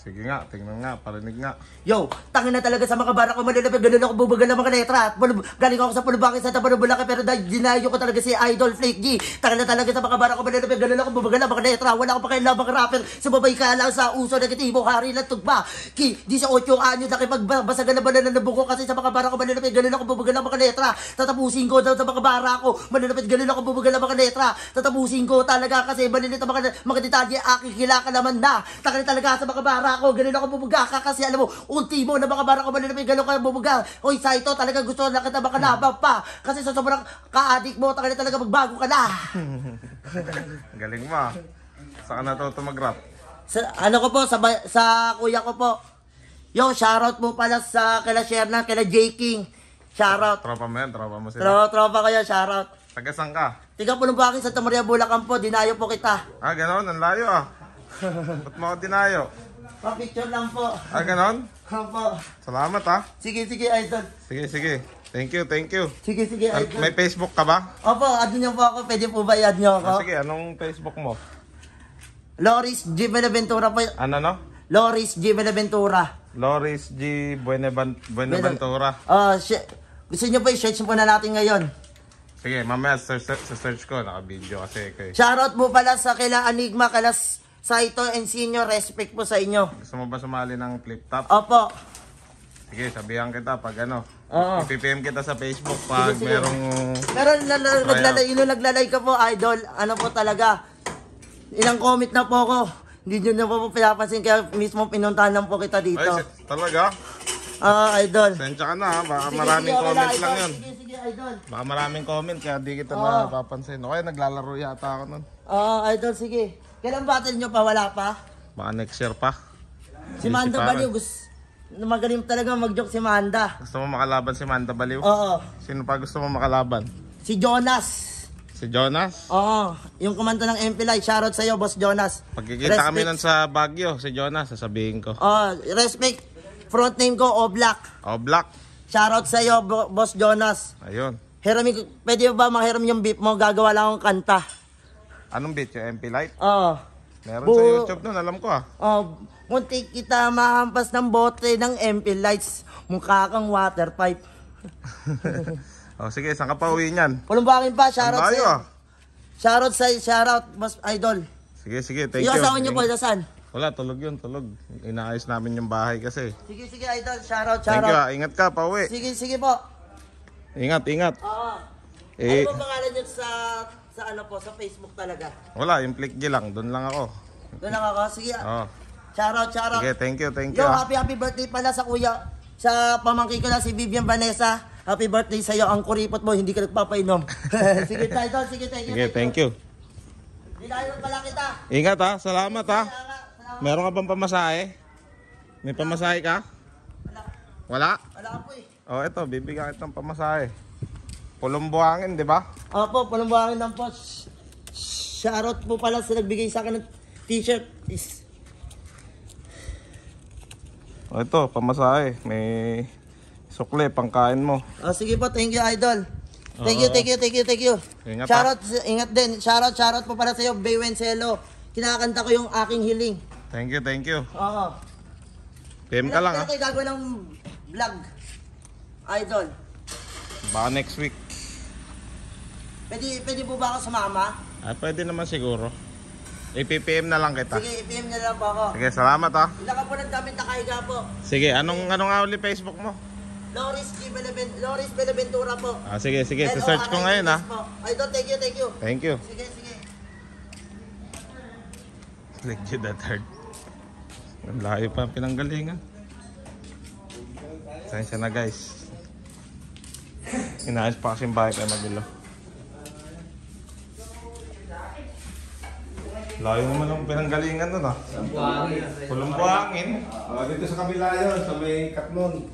Sige nga, tingnan nga, parinig nga. Yo, tangin na talaga sa mga bara ko manilapit, ganun ako bubagal ng mga letra. Galing ako sa Pulubaki sa Tapanubulaki, pero dahil dinayo ko talaga si Idol Flake G. Tangin na talaga sa mga bara ko manilapit, ganun ako bubagal ng mga letra. Wala akong pakialamang rapper, sumabay ka lang sa uso negatibo, hari ng tugba. Ki, di sa 8 anyo, nakipagbasagan na ba na nabuko kasi sa mga bara ko manilapit, ganun ako bubagal ng mga letra. Tatapusin ko daw sa mga bara ko, manilapit, ganun ako bubagal ng mga letra. Tatapusin ko talaga kasi malilit ang mga, mga detalye, aking kilaka naman na. Tangin talaga sa mga bara ko, ganun ako bubuga ka kasi alam mo, ulti mo na mga bara ko manilapit, ganun ka bubuga. Hoy, Saito, talaga gusto na kita makalabang pa. Kasi sa sobrang ka-addict mo, na talaga magbago ka na. Galing mo ah. Saan ka natuto mag-rap? Sa, ano ko po, sa, sa kuya ko po. Yo, shoutout mo pala sa kila Sherna, kila J. King. Shoutout. Tropa mo yan, tropa mo sila. Tropa, tropa kayo, shoutout. Taga saan ka? Tiga po ng bakin sa Tamaria, Bulacan po, dinayo po kita. Ah, ganon, ang layo ah. Ba't mo ako dinayo? Pa-picture lang po. Ah, ganon? Opo. Salamat ah. Sige, sige, idol. Sige, sige. Thank you, thank you. Sige, sige, An- idol. may Facebook ka ba? Opo, add niyo po ako. Pwede po ba i-add niyo Ah, ako? sige, anong Facebook mo? Loris G. Benaventura po. Ano no? Loris G. Benaventura. Loris G. Buenavan- Buenaventura. Oh, shi- gusto niyo po i-search po na natin ngayon. Sige, mamaya search, search, ko, naka-video kasi ko eh. Shoutout po pala sa kila Enigma, kila Saito and Senior. Respect po sa inyo. Gusto mo ba sumali ng flip top? Opo. Sige, sabihan kita pag ano. Oo. I-PM kita sa Facebook pag Sige, sige. merong... Pero naglalay, yung naglalay ka po, idol. Ano po talaga. Ilang comment na po ako. Hindi nyo na po po pinapansin kaya mismo pinuntahan lang po kita Ay, dito. si- talaga? Ah, idol. Sensya ka na ha, baka Sige, maraming sige, okay comments idol. lang yun. Sige, sige, idol. Baka maraming comment kaya di kita Oo. napapansin. Okay, naglalaro yata ako nun. Ah, idol, sige. Kailan battle nyo pa? Wala pa? Baka next year pa. Si Busy Manda pa Baliw, rin. gusto, magaling talaga mag-joke si Manda. Gusto mo makalaban si Manda Baliw? Oo. Sino pa gusto mo makalaban? Si Jonas. Si Jonas? Oo. Yung kumanta ng MP Light. Shoutout sa'yo, Boss Jonas. Pagkikita kami Respect. nun sa Baguio, si Jonas, sasabihin ko. Oh, respect. Front name ko, Oblak. Black. Shoutout sa'yo, Bo- Boss Jonas. Ayun. Hiramin ko, pwede ba mahiram yung beep mo? Gagawa lang akong kanta. Anong beat yung MP Light? Oo. Meron Bu- sa YouTube nun, alam ko ah. Oh, munti kita mahampas ng bote ng MP Lights. Mukha kang water pipe. oh, sige, saan ka pa uwi niyan? Pulumbangin pa, Ang shoutout layo sa'yo. ah. Shoutout sa'yo, shoutout, Boss Idol. Sige, sige, thank Yung you. asawa niyo po, saan? Wala, tulog yun, tulog. Inaayos namin yung bahay kasi. Sige, sige, Idol. Shoutout, Thank you shoutout. ah. Ingat ka, pauwi. Sige, sige po. Ingat, ingat. Oo. Eh, Ano ba pangalan niyo sa, sa ano po, sa Facebook talaga? wala, yung click G lang. Doon lang ako. Doon lang ako. Sige, Oh. shoutout, shoutout. Sige, thank you, thank you. Yo, ah. happy happy birthday pala sa kuya. Sa pamangkin ko na si Vivian Vanessa. Happy birthday sa'yo. Ang kuripot mo, hindi ka nagpapainom. sige, tayo. Sige, thank you. Sige, thank you. Dinayon pala kita. Ingat ha, salamat ha. Meron ka bang pamasahe? May pamasahe ka? Wala, Wala? wala po eh. Oh, eto, bibigyan kita ng pamasahe. Pulong buhangin, di ba? Opo, palumbangin lang po. Sh- Shoutout po pala sa nagbigay sa akin ng t-shirt. Is, Oh, ito, pamasahe. May sukle, pangkain mo. oh, sige po, thank you, idol. Thank you, thank you, thank you, thank you. Ingat, shoutout, ingat din. Shoutout, shoutout po pala sa'yo, Bay Wencelo. Kinakanta ko yung aking hiling. Thank you, thank you. Oo. PM ka lang ha. Kailan kayo gagawin ng vlog? Idol. Baka next week. Pwede, pwede po ba ako sumama? Ah, pwede naman siguro. I-PPM na lang kita. Sige, i-PM niyo lang po ako. Sige, salamat ha. Ilan ka po nagdamit nakahiga po. Sige, anong ano nga uli Facebook mo? Loris G. Belaven- Loris Belaventura po. Ah, sige, sige. Search ko ngayon ha. po. Idol, thank you, thank you. Thank you. Sige, sige. Legit the third. Ang layo pa ang pinanggalingan. Sensya na guys. Inaayos pa kasi yung bahay kaya magulo. Layo naman ang pinanggalingan nun ah. Pulong buhangin. Ah, dito sa kabila yun, sa may Katmon.